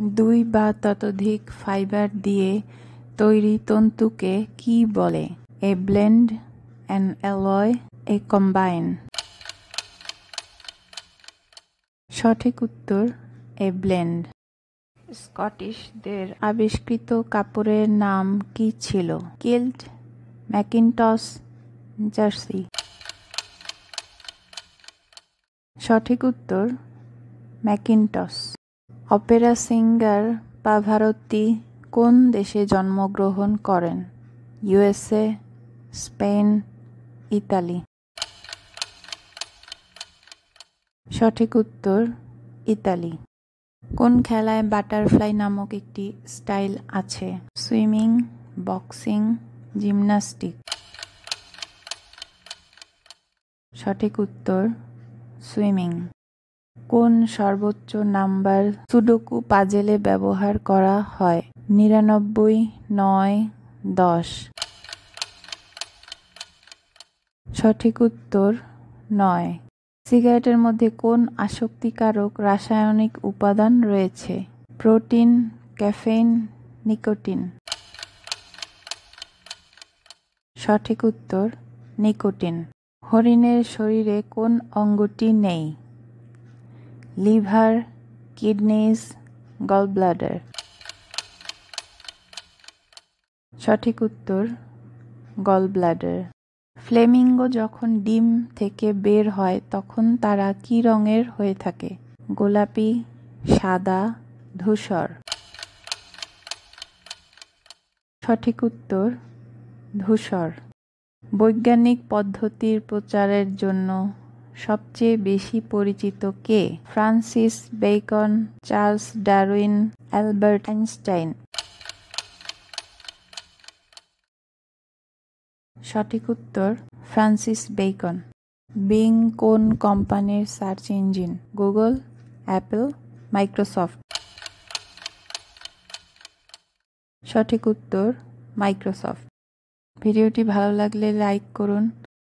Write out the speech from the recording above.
দুই বা ততোধিক ফাইবার দিয়ে তৈরি তন্তুকে কি বলে? A blend an alloy, a combine. সঠিক উত্তর, এ ব্লেন্ড। স্কটিশদের আবিষ্কৃত কাপড়ের নাম কি ছিল? Kilt, mackintosh, jersey. সঠিক উত্তর, ম্যাকিনটস। অপেরা সিঙ্গার পাভারত্তি কোন দেশে জন্মগ্রহণ করেন? USA, Spain, Italy. সঠিক উত্তর, ইতালি। কোন খেলায় বাটারফ্লাই নামক একটি স্টাইল আছে? Swimming, boxing, gymnastic. সঠিক উত্তর, সুইমিং। কোন সর্বোচ্চ নাম্বার সুডোকু পাজেলে ব্যবহার করা হয়? নিরানব্বই, নয়, দশ। সঠিক উত্তর, নয়। সিগারেটের মধ্যে কোন আসক্তিকারক রাসায়নিক উপাদান রয়েছে? Protein, caffeine, nicotine. সঠিক উত্তর, নিকোটিন। হরিণের শরীরে কোন অঙ্গটি নেই? লিভার, কিডনিস গল ব্লাডার সঠিক উত্তর গল ব্লাডার ফ্লেমিঙ্গো যখন ডিম থেকে বের হয়, তখন তারা কি রঙের হয়ে থাকে? গোলাপি, সাদা, ধূসর। সঠিক উত্তর, ধূসর। বৈজ্ঞানিক পদ্ধতির প্রচারের জন্য সবচেয়ে বেশি পরিচিত কে? Francis Bacon, Charles Darwin, Albert Einstein. সঠিক উত্তর, ফ্রান্সিস বেকন। বিং কোন কোম্পানির search engine? Google, Apple, Microsoft. সঠিক উত্তর, মাইক্রোসফট। ভিডিওটি ভালো লাগলে লাইক করুন।